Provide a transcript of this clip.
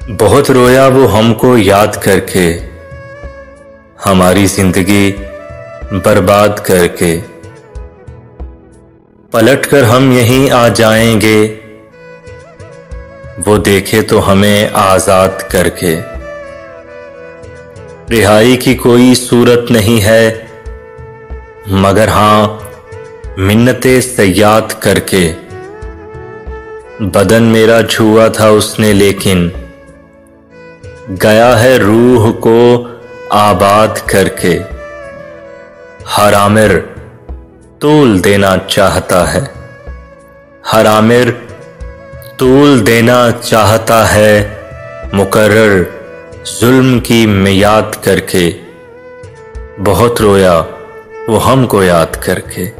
बहुत रोया वो हमको याद करके, हमारी ज़िंदगी बर्बाद करके। पलट कर हम यहीं आ जाएँगे, वो देखे तो हमें आज़ाद करके। रिहाई की कोई सूरत नहीं है, मगर हाँ, मिन्नते सयाद करके। बदन मेरा छुआ था उसने, लेकिन गया है रूह को आबाद करके। हर आमिर तूल देना चाहता है। हर आमिर तूल देना चाहता है मुकर्र जुल्म की मियाद करके। बहुत रोया वो हमको याद करके।